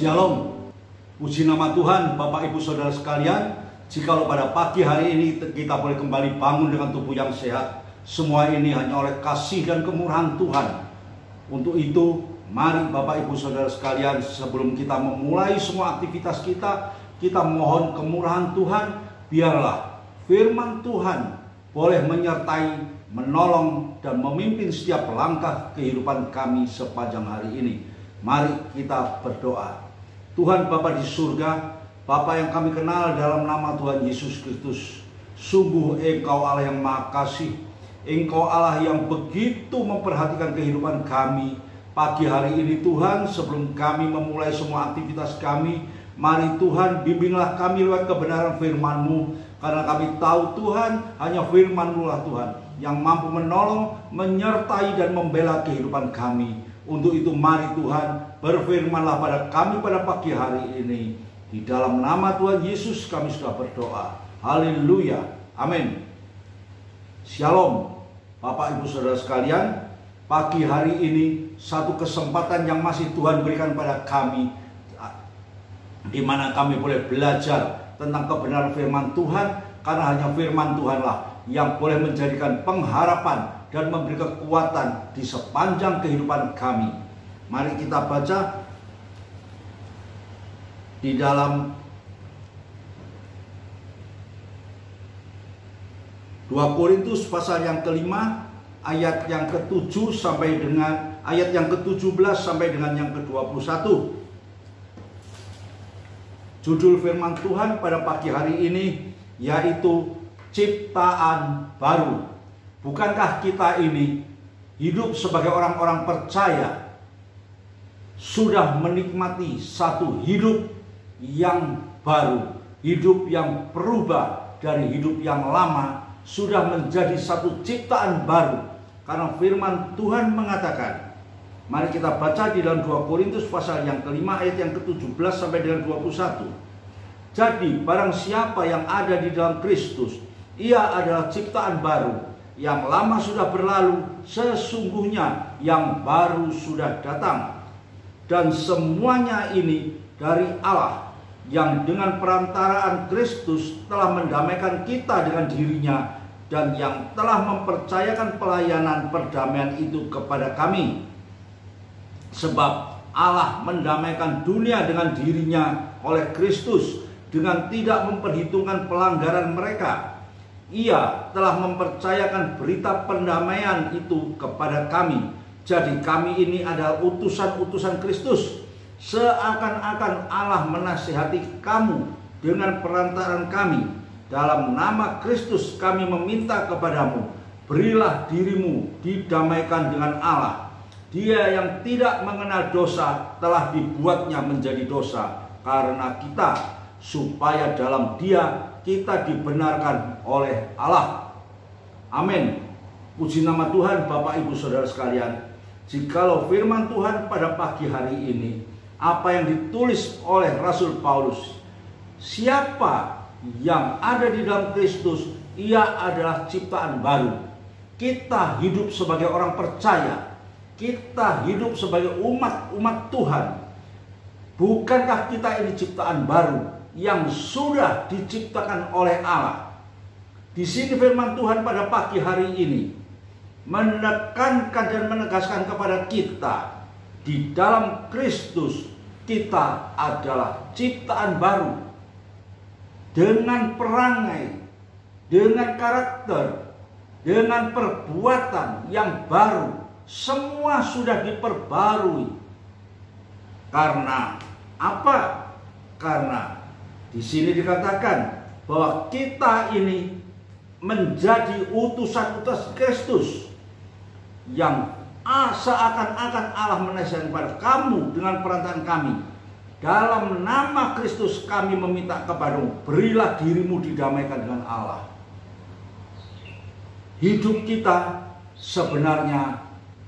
Shalom. Puji nama Tuhan, Bapak Ibu Saudara sekalian. Jikalau pada pagi hari ini kita boleh kembali bangun dengan tubuh yang sehat, semua ini hanya oleh kasih dan kemurahan Tuhan. Untuk itu, mari Bapak Ibu Saudara sekalian, sebelum kita memulai semua aktivitas kita, kita mohon kemurahan Tuhan, biarlah firman Tuhan boleh menyertai, menolong, dan memimpin setiap langkah kehidupan kami sepanjang hari ini. Mari kita berdoa. Tuhan Bapa di surga, Bapa yang kami kenal dalam nama Tuhan Yesus Kristus. Sungguh Engkau Allah yang Maha Kasih, Engkau Allah yang begitu memperhatikan kehidupan kami. Pagi hari ini Tuhan, sebelum kami memulai semua aktivitas kami, mari Tuhan bimbinglah kami lewat kebenaran firman-Mu. Karena kami tahu Tuhan, hanya firman-Mu lah Tuhan, yang mampu menolong, menyertai dan membela kehidupan kami. Untuk itu mari Tuhan berfirmanlah pada kami pada pagi hari ini. Di dalam nama Tuhan Yesus kami sudah berdoa. Haleluya. Amin. Shalom. Bapak Ibu Saudara sekalian, pagi hari ini satu kesempatan yang masih Tuhan berikan pada kami di mana kami boleh belajar tentang kebenaran firman Tuhan karena hanya firman Tuhanlah yang boleh menjadikan pengharapan dan memberi kekuatan di sepanjang kehidupan kami. Mari kita baca di dalam 2 Korintus pasal yang kelima ayat yang ke-7 sampai dengan ayat yang ke-17 sampai dengan yang ke-21. Judul firman Tuhan pada pagi hari ini yaitu ciptaan baru. Bukankah kita ini hidup sebagai orang-orang percaya sudah menikmati satu hidup yang baru, hidup yang berubah dari hidup yang lama, sudah menjadi satu ciptaan baru. Karena firman Tuhan mengatakan, mari kita baca di dalam 2 Korintus pasal yang kelima ayat yang ke-17 sampai dengan 21. Jadi barang siapa yang ada di dalam Kristus, ia adalah ciptaan baru yang lama sudah berlalu, sesungguhnya yang baru sudah datang. Dan semuanya ini dari Allah yang dengan perantaraan Kristus telah mendamaikan kita dengan dirinya dan yang telah mempercayakan pelayanan perdamaian itu kepada kami. Sebab Allah mendamaikan dunia dengan dirinya oleh Kristus dengan tidak memperhitungkan pelanggaran mereka ia telah mempercayakan berita pendamaian itu kepada kami. Jadi kami ini adalah utusan-utusan Kristus. Seakan-akan Allah menasihati kamu dengan perantaran kami. Dalam nama Kristus kami meminta kepadamu, berilah dirimu didamaikan dengan Allah. Dia yang tidak mengenal dosa telah dibuatnya menjadi dosa karena kita supaya dalam dia kita dibenarkan oleh Allah. Amin. Puji nama Tuhan Bapak Ibu Saudara sekalian. Jikalau firman Tuhan pada pagi hari ini apa yang ditulis oleh Rasul Paulus, siapa yang ada di dalam Kristus, ia adalah ciptaan baru. Kita hidup sebagai orang percaya, kita hidup sebagai umat-umat Tuhan. Bukankah kita ini ciptaan baru? Yang sudah diciptakan oleh Allah. Di sini firman Tuhan pada pagi hari ini menekankan dan menegaskan kepada kita di dalam Kristus kita adalah ciptaan baru dengan perangai, dengan karakter, dengan perbuatan yang baru. Semua sudah diperbarui. Karena apa? Karena di sini dikatakan bahwa kita ini menjadi utusan-utusan Kristus yang seakan-akan Allah menasihati kepada kamu dengan perantaraan kami. Dalam nama Kristus kami meminta kepadamu, berilah dirimu didamaikan dengan Allah. Hidup kita sebenarnya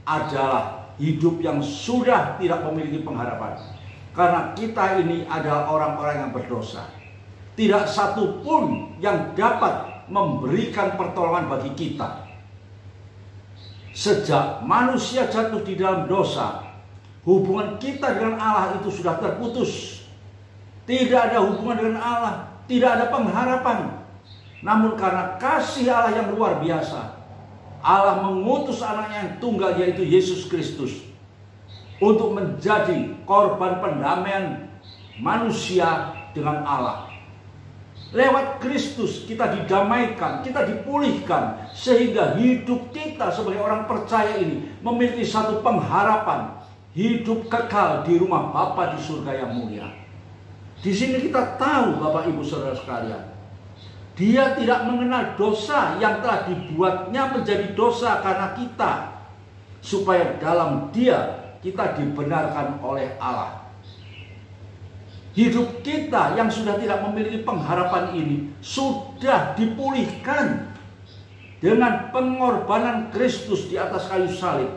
adalah hidup yang sudah tidak memiliki pengharapan. Karena kita ini adalah orang-orang yang berdosa. Tidak satu pun yang dapat memberikan pertolongan bagi kita. Sejak manusia jatuh di dalam dosa, hubungan kita dengan Allah itu sudah terputus. Tidak ada hubungan dengan Allah, tidak ada pengharapan. Namun karena kasih Allah yang luar biasa, Allah mengutus anaknya yang tunggal yaitu Yesus Kristus untuk menjadi korban pendamaian manusia dengan Allah. Lewat Kristus kita didamaikan, kita dipulihkan sehingga hidup kita sebagai orang percaya ini memiliki satu pengharapan hidup kekal di rumah Bapa di surga yang mulia. Di sini kita tahu Bapak Ibu Saudara sekalian, dia tidak mengenal dosa yang telah dibuatnya menjadi dosa karena kita supaya dalam dia kita dibenarkan oleh Allah. Hidup kita yang sudah tidak memiliki pengharapan ini sudah dipulihkan dengan pengorbanan Kristus di atas kayu salib.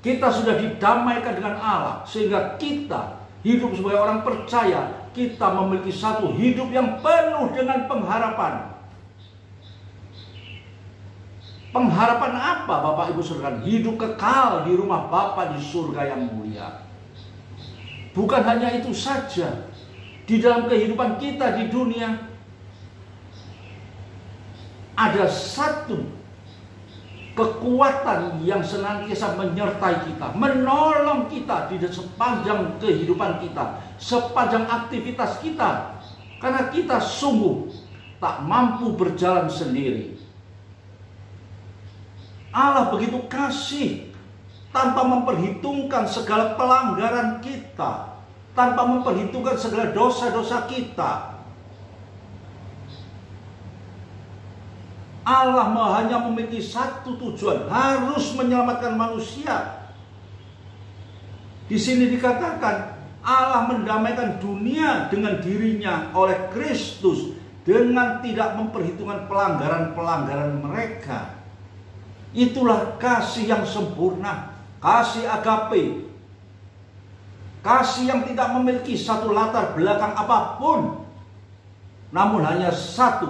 Kita sudah didamaikan dengan Allah sehingga kita hidup sebagai orang percaya, kita memiliki satu hidup yang penuh dengan pengharapan. Pengharapan apa Bapak Ibu Saudara? Hidup kekal di rumah Bapa di surga yang mulia. Bukan hanya itu saja. Di dalam kehidupan kita di dunia ada satu kekuatan yang senantiasa menyertai kita, menolong kita di sepanjang kehidupan kita, sepanjang aktivitas kita. Karena kita sungguh tak mampu berjalan sendiri. Allah begitu kasih tanpa memperhitungkan segala pelanggaran kita, tanpa memperhitungkan segala dosa-dosa kita. Allah hanya memiliki satu tujuan, harus menyelamatkan manusia. Di sini dikatakan Allah mendamaikan dunia dengan dirinya oleh Kristus dengan tidak memperhitungkan pelanggaran-pelanggaran mereka. Itulah kasih yang sempurna kasih agape, kasih yang tidak memiliki satu latar belakang apa pun, namun hanya satu,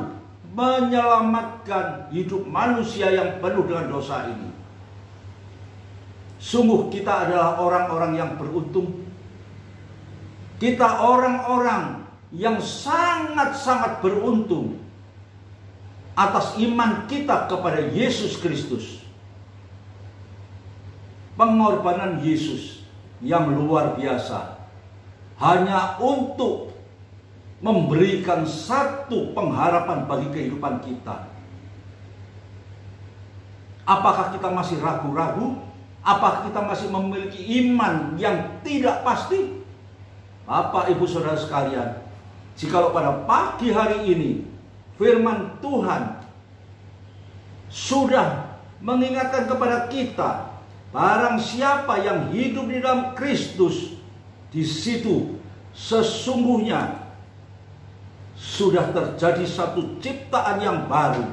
menyelamatkan hidup manusia yang penuh dengan dosa ini. Sungguh kita adalah orang-orang yang beruntung. Kita orang-orang yang sangat-sangat beruntung atas iman kita kepada Yesus Kristus pengorbanan Yesus yang luar biasa hanya untuk memberikan satu pengharapan bagi kehidupan kita. Apakah kita masih ragu-ragu? Apakah kita masih memiliki iman yang tidak pasti? Bapak, Ibu, Saudara sekalian, jikalau pada pagi hari ini firman Tuhan sudah mengingatkan kepada kita Barang siapa yang hidup di dalam Kristus, di situ sesungguhnya sudah terjadi satu ciptaan yang baru.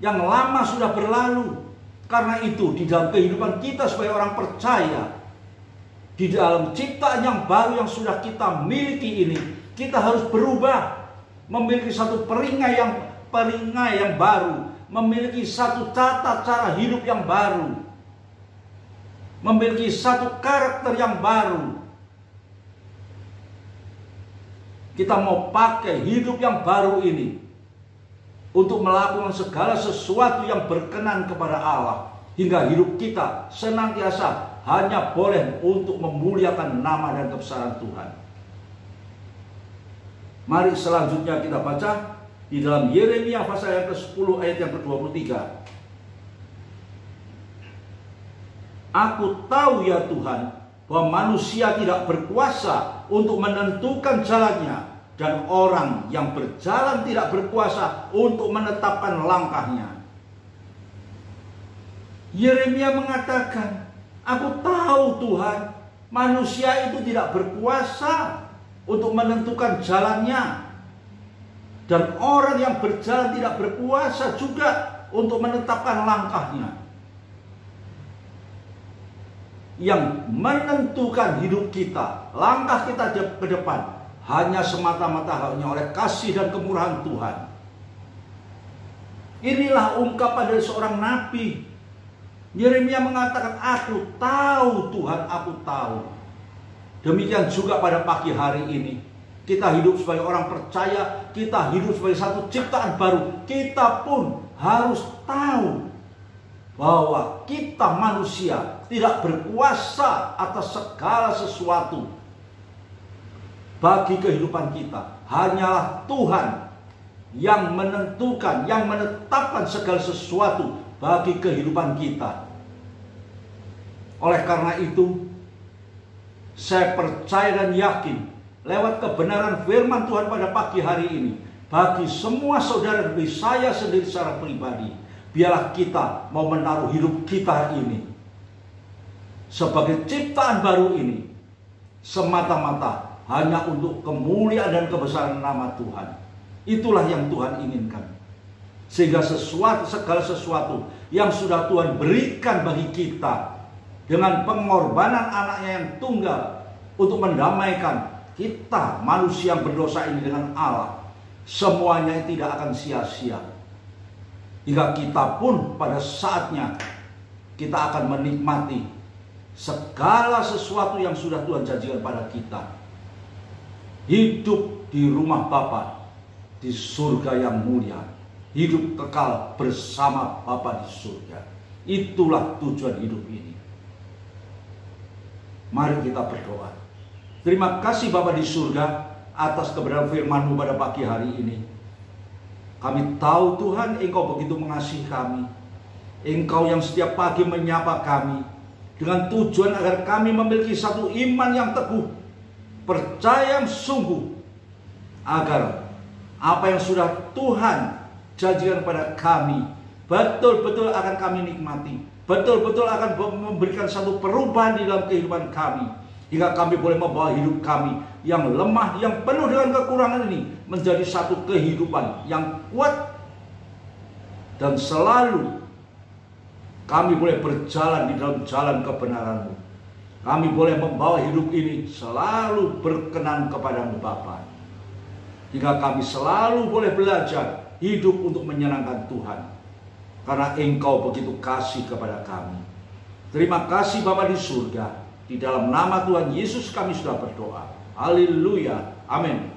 Yang lama sudah berlalu. Karena itu di dalam kehidupan kita sebagai orang percaya, di dalam ciptaan yang baru yang sudah kita miliki ini, kita harus berubah, memiliki satu peringai yang peringai yang baru, memiliki satu tata cara hidup yang baru memiliki satu karakter yang baru. Kita mau pakai hidup yang baru ini untuk melakukan segala sesuatu yang berkenan kepada Allah hingga hidup kita senantiasa hanya boleh untuk memuliakan nama dan kebesaran Tuhan. Mari selanjutnya kita baca di dalam Yeremia pasal yang ke-10 ayat yang ke-23. Aku tahu ya Tuhan bahwa manusia tidak berkuasa untuk menentukan jalannya dan orang yang berjalan tidak berkuasa untuk menetapkan langkahnya. Yeremia mengatakan, "Aku tahu Tuhan, manusia itu tidak berkuasa untuk menentukan jalannya dan orang yang berjalan tidak berkuasa juga untuk menetapkan langkahnya." yang menentukan hidup kita, langkah kita ke depan hanya semata-mata hanya oleh kasih dan kemurahan Tuhan. Inilah ungkapan dari seorang nabi Yeremia mengatakan, aku tahu Tuhan, aku tahu. Demikian juga pada pagi hari ini. Kita hidup sebagai orang percaya, kita hidup sebagai satu ciptaan baru. Kita pun harus tahu bahwa kita manusia tidak berkuasa atas segala sesuatu bagi kehidupan kita. Hanyalah Tuhan yang menentukan, yang menetapkan segala sesuatu bagi kehidupan kita. Oleh karena itu, saya percaya dan yakin lewat kebenaran firman Tuhan pada pagi hari ini, bagi semua saudara dan saya sendiri secara pribadi, biarlah kita mau menaruh hidup kita ini sebagai ciptaan baru ini semata-mata hanya untuk kemuliaan dan kebesaran nama Tuhan. Itulah yang Tuhan inginkan. Sehingga sesuatu segala sesuatu yang sudah Tuhan berikan bagi kita dengan pengorbanan anaknya yang tunggal untuk mendamaikan kita manusia yang berdosa ini dengan Allah. Semuanya tidak akan sia-sia. Hingga kita pun pada saatnya kita akan menikmati segala sesuatu yang sudah Tuhan janjikan pada kita. Hidup di rumah Bapa di surga yang mulia hidup kekal bersama Bapa di surga. Itulah tujuan hidup ini. Mari kita berdoa. Terima kasih Bapa di surga atas kebenaran firman-Mu pada pagi hari ini. Kami tahu Tuhan Engkau begitu mengasihi kami. Engkau yang setiap pagi menyapa kami dengan tujuan agar kami memiliki satu iman yang teguh, percaya yang sungguh agar apa yang sudah Tuhan janjikan kepada kami betul-betul akan kami nikmati betul-betul akan memberikan satu perubahan di dalam kehidupan kami hingga kami boleh membawa hidup kami yang lemah yang penuh dengan kekurangan ini menjadi satu kehidupan yang kuat dan selalu kami boleh berjalan di dalam jalan kebenaranmu kami boleh membawa hidup ini selalu berkenan kepadamu Bapa. Jika kami selalu boleh belajar hidup untuk menyenangkan Tuhan. Karena engkau begitu kasih kepada kami. Terima kasih Bapa di surga. Di dalam nama Tuhan Yesus kami sudah berdoa. Haleluya. Amin.